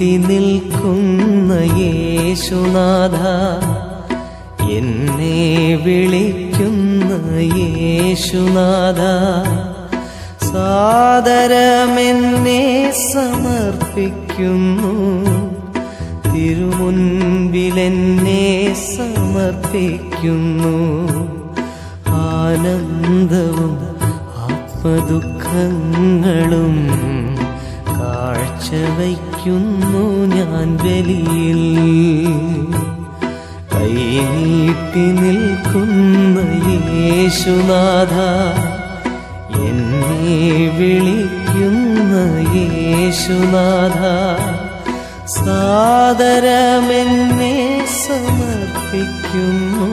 നീട്ടി നിൽക്കുന്ന യേശുനാഥ എന്നെ വിളിക്കുന്ന യേശുനാഥ സാദരമെന്നെ സമർപ്പിക്കുന്നു തിരുമുൻപിലെന്നെ സമർപ്പിക്കുന്നു. ആനന്ദവും ആത്മദുഃഖങ്ങളും കാഴ്ചവയ്ക്കുന്നു ഞാൻ ബലിയിൽ കൈനീട്ടി നിൽക്കുന്ന യേശുനാഥ എന്നെ വിളിക്കുന്ന യേശുനാഥ സാദരമെന്നെ സമർപ്പിക്കുന്നു.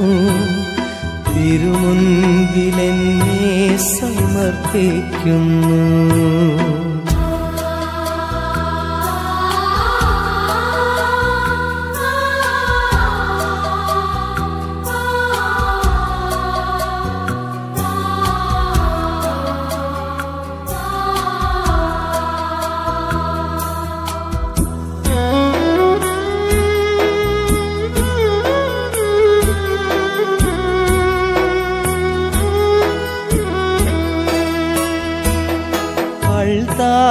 തിരുമുൻപിലെന്നെ സമർപ്പിക്കുന്നു.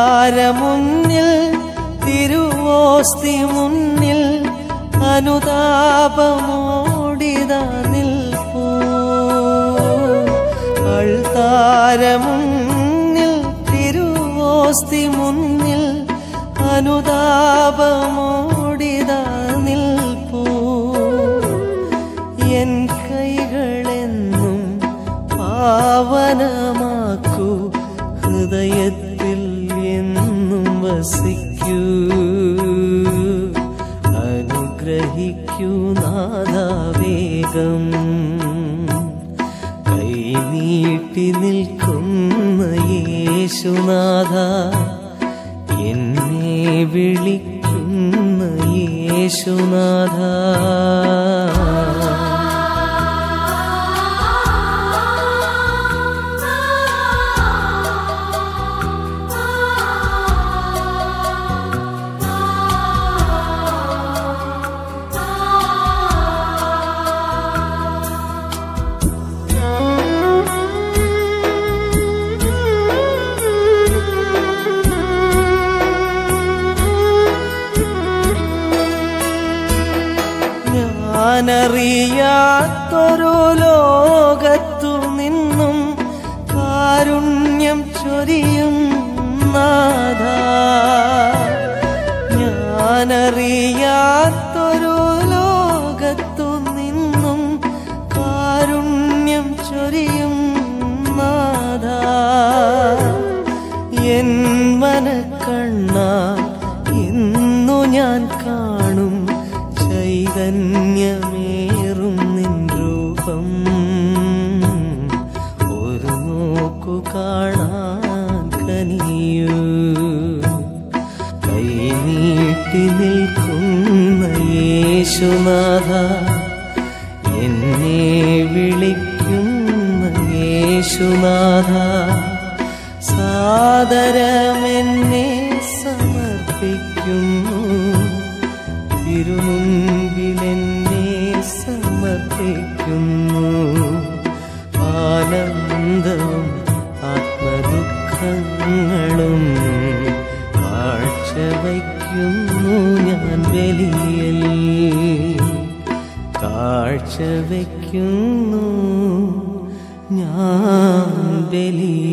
അൾത്താരമുന്നിൽ തിരുവോസ്തി മുന്നിൽ അനുതാപമോടിത നിൽപ്പൂ. അൾത്താരമുന്നിൽ തിരുവോസ്തി മുന്നിൽ അനുതാപമോടിത നിൽപ്പൂ. എൻ കൈകളെന്നും പാവനമാക്കൂ ഹൃദയത്തിൽ വസിക്കൂ അനുഗ്രഹിക്കൂ നാദാവേഗം കൈനീട്ടി നിൽക്കുന്ന യേശുനാഥ എന്നെ വിളിക്കുന്ന യേശുനാഥ. ഞാനറിയാത്തൊരു ലോകത്തു നിന്നും കാരുണ്യം ചൊരിയും നാഥ. ഞാനറിയാത്തൊരു ലോകത്തു നിന്നും കാരുണ്യം ചൊരിയും നാഥ. എൻ മനക്കണ്ണ ഇന്നു ഞാൻ കാണും. ചൈതന്യമേറും നിൻ രൂപം. ഒരു നോക്കു കാണാൻ കനിയൂ. കൈനീട്ടി നിൽക്കുന്ന യേശുനാഥ എന്നെ വിളിക്കുന്ന യേശുനാഥ സാദരമെന്നെ സമർപ്പിക്കുന്നു ആനന്ദവും ആത്മദുഃഖങ്ങളും കാഴ്ചവയ്ക്കുന്നു ഞാൻ വെളിയിൽ. കാഴ്ച വയ്ക്കുന്നു ഞാൻ ബലിയിൽ